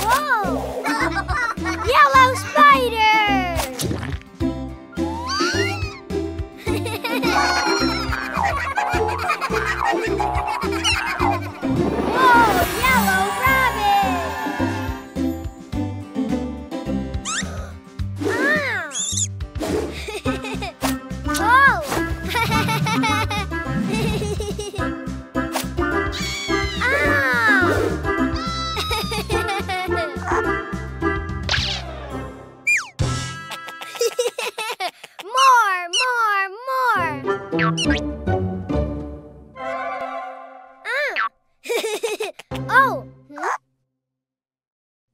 Whoa! Yellow spider! oh. Hmm?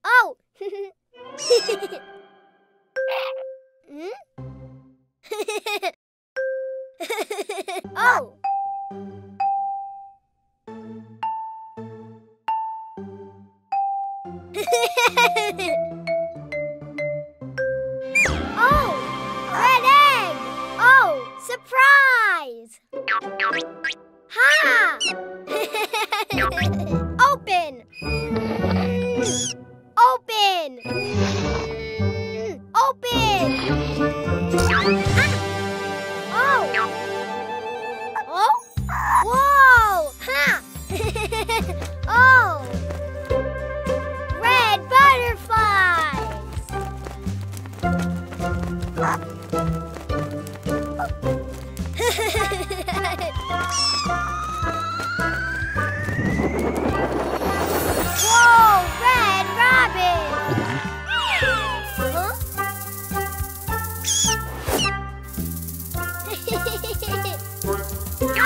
Oh. hmm? oh. oh, red egg. Oh, surprise. Ha!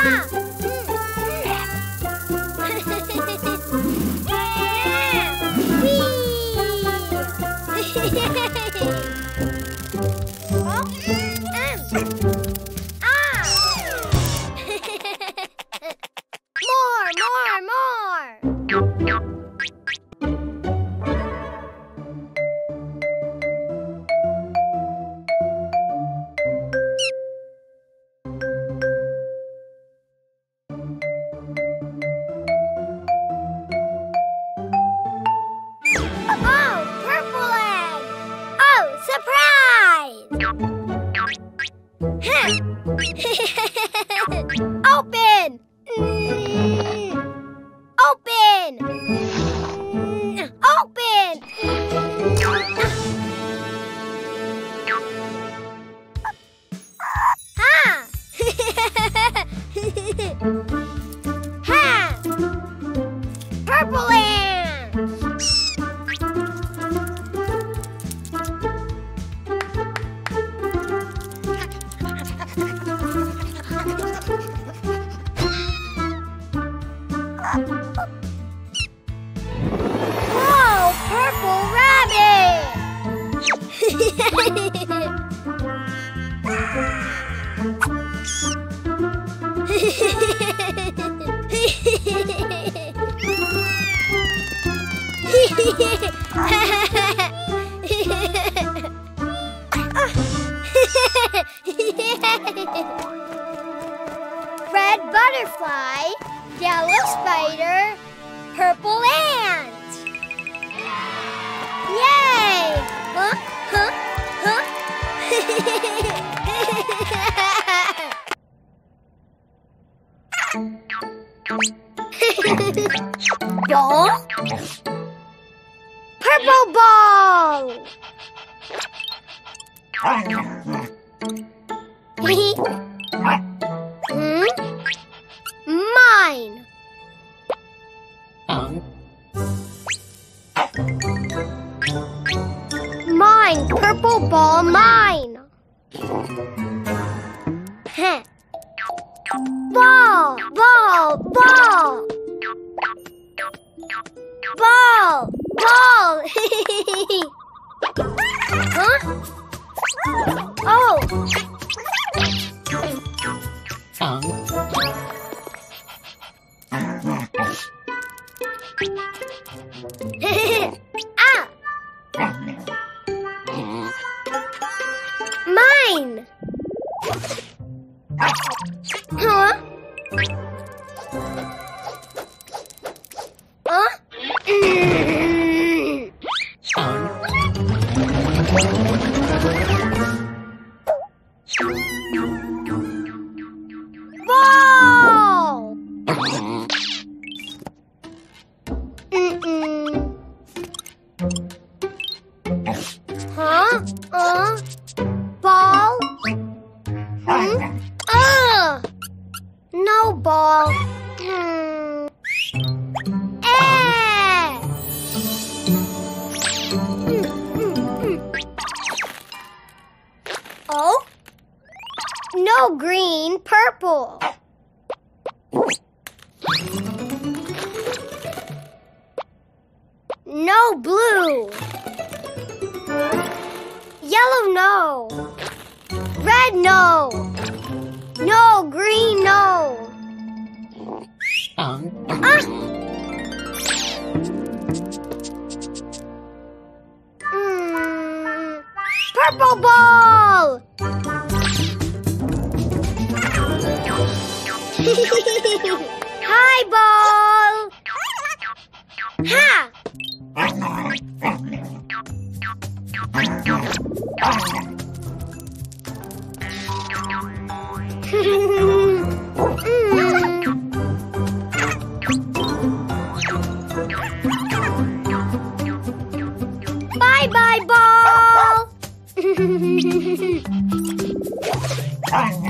Ah! Open! Mm. Open! Mm. Open! Ha! ha! Purple ant! Whoa, purple rabbit. Red butterfly, yellow spider, purple ant. Yay! Huh? Huh? Huh? Ball? Purple ball! hmm? Ball, ball, ball. Ball, ball. huh? Oh. ah. Mine. Ball. Mm-mm. Huh? Uh? Ball? Green, purple. No blue. Yellow, no. Red, no. No, green, no. Ah! Ha! Bye bye, ball!